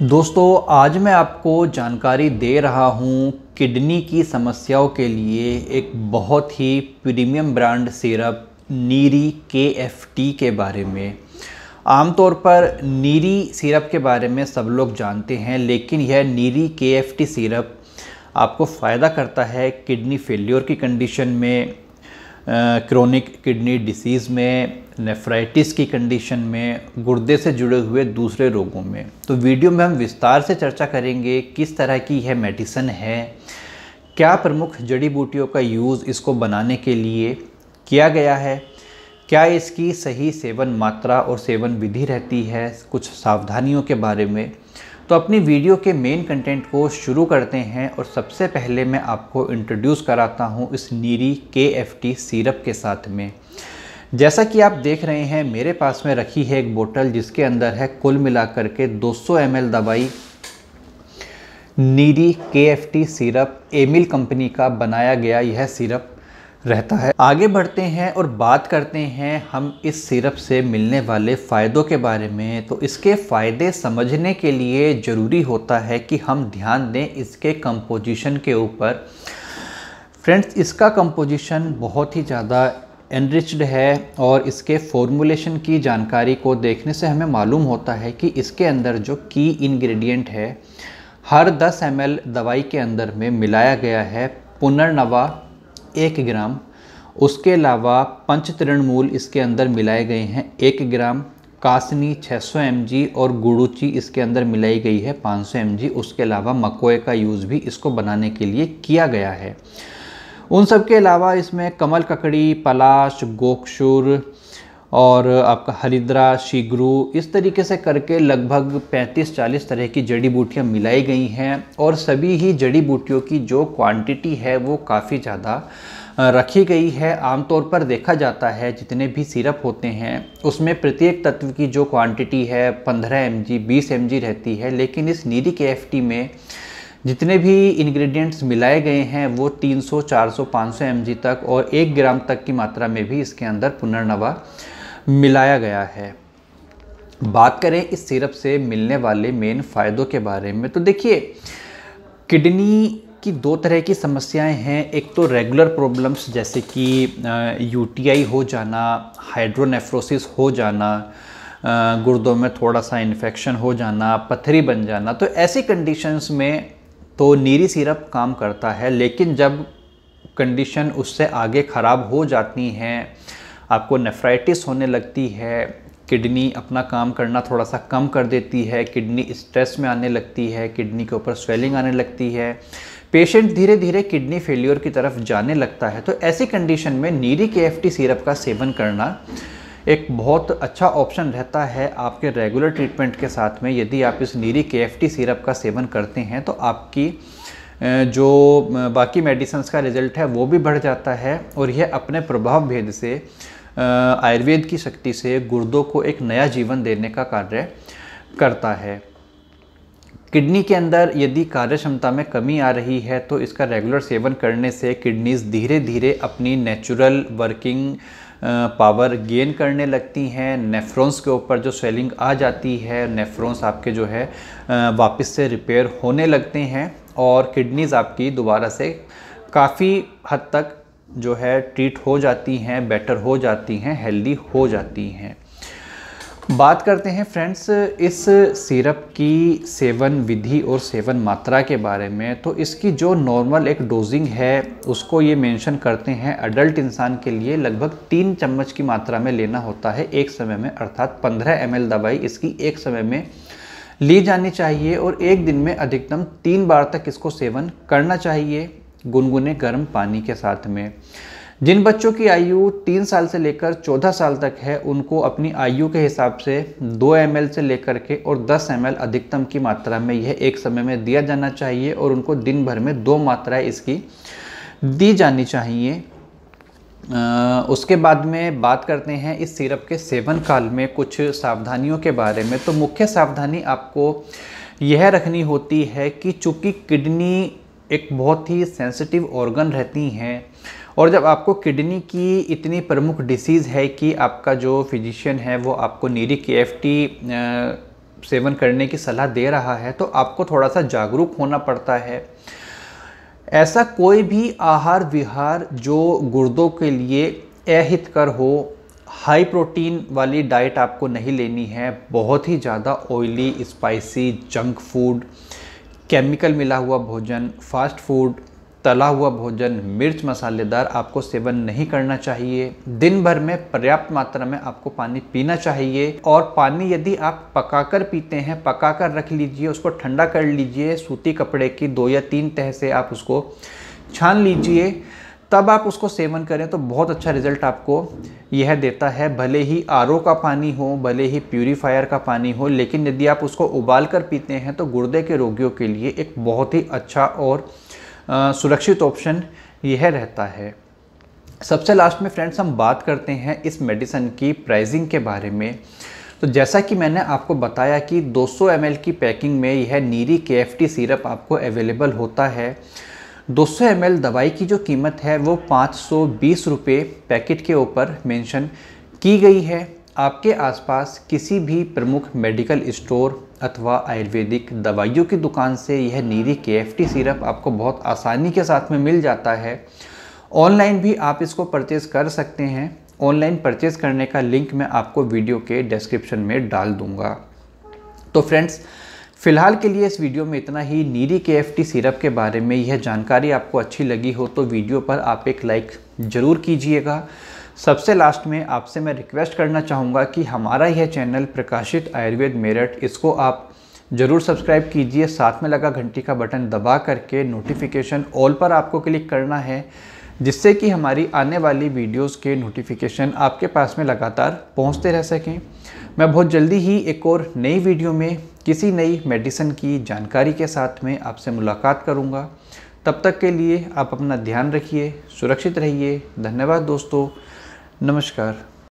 दोस्तों, आज मैं आपको जानकारी दे रहा हूँ किडनी की समस्याओं के लिए एक बहुत ही premium brand syrup, Neeri K F T के बारे में। आमतौर पर नीरी सिरप के बारे में सब लोग जानते हैं, लेकिन यह NEERI K F T syrup आपको फ़ायदा करता है किडनी फेल्योर की कंडीशन में क्रोनिक किडनी डिसीज़ में नेफ्राइटिस की कंडीशन में, गुर्दे से जुड़े हुए दूसरे रोगों में। तो वीडियो में हम विस्तार से चर्चा करेंगे किस तरह की यह मेडिसिन है, क्या प्रमुख जड़ी बूटियों का यूज़ इसको बनाने के लिए किया गया है, क्या इसकी सही सेवन मात्रा और सेवन विधि रहती है, कुछ सावधानियों के बारे में। तो अपनी वीडियो के मेन कंटेंट को शुरू करते हैं और सबसे पहले मैं आपको इंट्रोड्यूस कराता हूँ इस Neeri K F T syrup के साथ में। जैसा कि आप देख रहे हैं, मेरे पास में रखी है एक बोतल जिसके अंदर है कुल मिलाकर के 200 ml दवाई। Neeri K F T syrup Aimil company का बनाया गया यह सिरप रहता है। आगे बढ़ते हैं और बात करते हैं हम इस सिरप से मिलने वाले फ़ायदों के बारे में। तो इसके फ़ायदे समझने के लिए ज़रूरी होता है कि हम ध्यान दें इसके कंपोजिशन के ऊपर। फ्रेंड्स इसका कंपोजिशन बहुत ही ज़्यादा एनरिच्ड है और इसके फॉर्मूलेशन की जानकारी को देखने से हमें मालूम होता है कि इसके अंदर जो की इंग्रेडिएंट है, हर 10 एम दवाई के अंदर में मिलाया गया है पुनर्नवा एक ग्राम। उसके अलावा पंच तृणमूल इसके अंदर मिलाए गए हैं एक ग्राम। कासनी 600 सौ और गुड़ूची इसके अंदर मिलाई गई है 500 सौ उसके अलावा मकोए का यूज़ भी इसको बनाने के लिए किया गया है। उन सब के अलावा इसमें कमल ककड़ी, पलाश गोक्षुर और आपका हरिद्रा शिगरू इस तरीके से करके लगभग 35-40 तरह की जड़ी बूटियाँ मिलाई गई हैं और सभी ही जड़ी बूटियों की जो क्वांटिटी है वो काफ़ी ज़्यादा रखी गई है। आमतौर पर देखा जाता है जितने भी सिरप होते हैं, उसमें प्रत्येक तत्व की जो क्वांटिटी है 15 एम जी बीस रहती है, लेकिन इस नीरी के में जितने भी इंग्रेडिएंट्स मिलाए गए हैं वो 300, 400, 500 एम तक और एक ग्राम तक की मात्रा में भी इसके अंदर पुनर्नवा मिलाया गया है। बात करें इस सिरप से मिलने वाले मेन फ़ायदों के बारे में तो देखिए किडनी की दो तरह की समस्याएँ हैं। एक तो रेगुलर प्रॉब्लम्स जैसे कि यूटीआई हो जाना हाइड्रोनेफ्रोसिस हो जाना गुर्दों में थोड़ा सा इन्फेक्शन हो जाना पथरी बन जाना तो ऐसी कंडीशंस में तो नीरी सिरप काम करता है, लेकिन जब कंडीशन उससे आगे ख़राब हो जाती हैं, आपको नेफ्राइटिस होने लगती है किडनी अपना काम करना थोड़ा सा कम कर देती है किडनी स्ट्रेस में आने लगती है किडनी के ऊपर स्वेलिंग आने लगती है पेशेंट धीरे धीरे किडनी फेलियर की तरफ़ जाने लगता है। तो ऐसी कंडीशन में नीरी के एफ़ सिरप का सेवन करना एक बहुत अच्छा ऑप्शन रहता है आपके रेगुलर ट्रीटमेंट के साथ में। यदि आप इस Neeri K F T syrup का सेवन करते हैं तो आपकी जो बाकी मेडिसिन का रिज़ल्ट है, वो भी बढ़ जाता है और यह अपने प्रभाव भेद से आयुर्वेद की शक्ति से गुर्दों को एक नया जीवन देने का कार्य करता है। किडनी के अंदर यदि कार्य क्षमता में कमी आ रही है तो इसका रेगुलर सेवन करने से किडनीज धीरे धीरे अपनी नेचुरल वर्किंग पावर गेन करने लगती हैं नेफ्रॉन्स के ऊपर जो स्वेलिंग आ जाती है नेफ्रॉन्स आपके जो है वापस से रिपेयर होने लगते हैं और किडनीज आपकी दोबारा से काफ़ी हद तक जो है ट्रीट हो जाती हैं बेटर हो जाती हैं हेल्दी हो जाती हैं। बात करते हैं फ्रेंड्स, इस सिरप की सेवन विधि और सेवन मात्रा के बारे में। तो इसकी जो नॉर्मल एक डोजिंग है, उसको ये मेंशन करते हैं, अडल्ट इंसान के लिए लगभग तीन चम्मच की मात्रा में लेना होता है एक समय में, अर्थात 15 एम दवाई इसकी एक समय में ली जानी चाहिए और एक दिन में अधिकतम तीन बार तक इसको सेवन करना चाहिए, गुनगुने गर्म पानी के साथ में। जिन बच्चों की आयु तीन साल से लेकर चौदह साल तक है उनको अपनी आयु के हिसाब से दो एम से लेकर के और दस एम अधिकतम की मात्रा में यह एक समय में दिया जाना चाहिए और उनको दिन भर में दो मात्राएँ इसकी दी जानी चाहिए। आ, उसके बाद में बात करते हैं इस सिरप के सेवन काल में कुछ सावधानियों के बारे में। तो मुख्य सावधानी आपको यह रखनी होती है कि चूँकि किडनी एक बहुत ही सेंसिटिव ऑर्गन रहती हैं और जब आपको किडनी की इतनी प्रमुख डिसीज़ है कि आपका जो फिजिशियन है, वो आपको NEERI K F T seven करने की सलाह दे रहा है तो आपको थोड़ा सा जागरूक होना पड़ता है। ऐसा कोई भी आहार विहार जो गुर्दों के लिए अहितकर हो हाई प्रोटीन वाली डाइट आपको नहीं लेनी है, बहुत ही ज़्यादा oily spicy junk food chemical मिला हुआ भोजन फास्ट फ़ूड तला हुआ भोजन, मिर्च मसालेदार आपको सेवन नहीं करना चाहिए। दिन भर में पर्याप्त मात्रा में आपको पानी पीना चाहिए और पानी यदि आप पकाकर पीते हैं, पकाकर रख लीजिए, उसको ठंडा कर लीजिए, सूती कपड़े की दो या तीन तह से आप उसको छान लीजिए, तब आप उसको सेवन करें तो बहुत अच्छा रिज़ल्ट आपको यह देता है। भले ही आरओ का पानी हो, भले ही प्यूरीफायर का पानी हो, लेकिन यदि आप उसको उबाल कर पीते हैं तो गुर्दे के रोगियों के लिए एक बहुत ही अच्छा और सुरक्षित ऑप्शन यह रहता है। सबसे लास्ट में फ्रेंड्स हम बात करते हैं इस मेडिसन की प्राइसिंग के बारे में। तो जैसा कि मैंने आपको बताया कि 200 ml की पैकिंग में यह नीरी के सिरप आपको अवेलेबल होता है। 200 ml दवाई की जो कीमत है वो पाँच सौ पैकेट के ऊपर मेंशन की गई है। आपके आसपास किसी भी प्रमुख मेडिकल स्टोर अथवा आयुर्वेदिक दवाइयों की दुकान से यह NEERI K F T syrup आपको बहुत आसानी के साथ में मिल जाता है। ऑनलाइन भी आप इसको परचेज़ कर सकते हैं। ऑनलाइन परचेज़ करने का लिंक मैं आपको वीडियो के डिस्क्रिप्शन में डाल दूँगा। तो फ्रेंड्स फ़िलहाल के लिए इस वीडियो में इतना ही। NEERI K F T syrup के बारे में यह जानकारी आपको अच्छी लगी हो तो वीडियो पर आप एक लाइक ज़रूर कीजिएगा। सबसे लास्ट में आपसे मैं रिक्वेस्ट करना चाहूँगा कि हमारा यह चैनल प्रकाशित आयुर्वेद मेरठ, इसको आप ज़रूर सब्सक्राइब कीजिए। साथ में लगा घंटी का बटन दबा करके नोटिफिकेशन ऑल पर आपको क्लिक करना है, जिससे कि हमारी आने वाली वीडियोस के नोटिफिकेशन आपके पास में लगातार पहुँचते रह सकें। मैं बहुत जल्दी ही एक और नई वीडियो में किसी नई मेडिसिन की जानकारी के साथ में आपसे मुलाकात करूँगा। तब तक के लिए आप अपना ध्यान रखिए, सुरक्षित रहिए। धन्यवाद दोस्तों। नमस्कार।